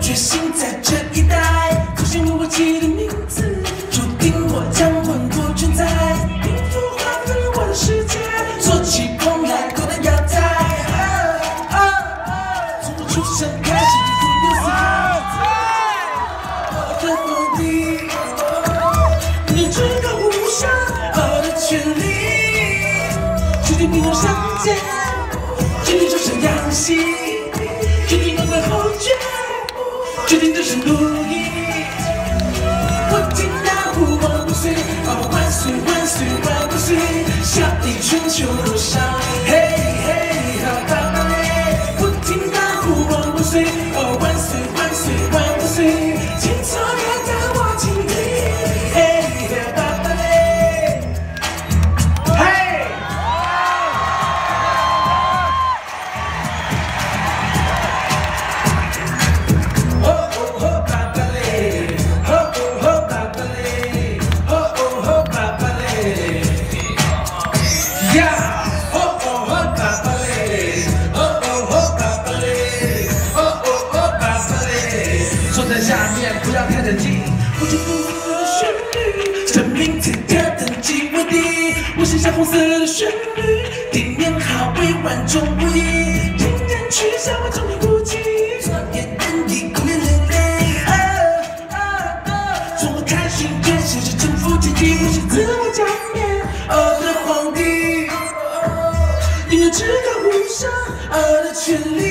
决心在这一代出现我起的名字，注定我将稳固存在，音符划分了我的世界，做起梦来孤单摇摆。从我出生开始就不由自主的梦里，你至高无上我的权利，注定兵戎相见，决定终身养息，决定光辉后绝，决定终身如一。我听到呼万万岁，哦万岁万岁万万岁，下地春秋路上，嘿嘿哈巴巴嘞。我听到呼万，万岁不要太着急，不知不觉的旋律，生命在跳等级为第，我写下红色的旋律，地面好为万众无一，今天取消我中年孤寂，昨夜等你哭泪泪泪，啊啊啊！从我开心决心是征服天地，我是自我加冕我的皇帝，你们至高无上我的权利，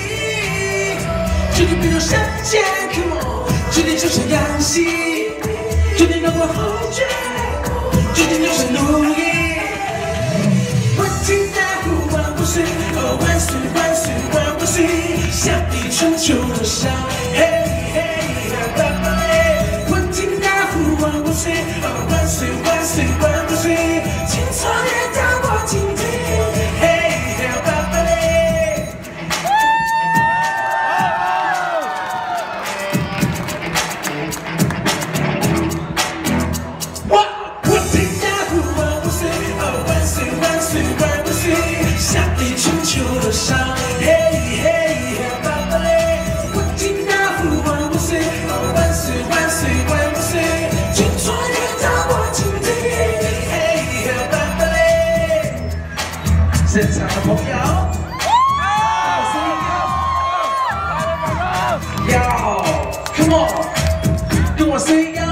决定兵戎相见，Come on，决定终身养息，决定让我后绝，决定终身如一。我听那呼万万岁，万岁万岁万万岁，下地春秋的上，Come on，跟我 say 呀！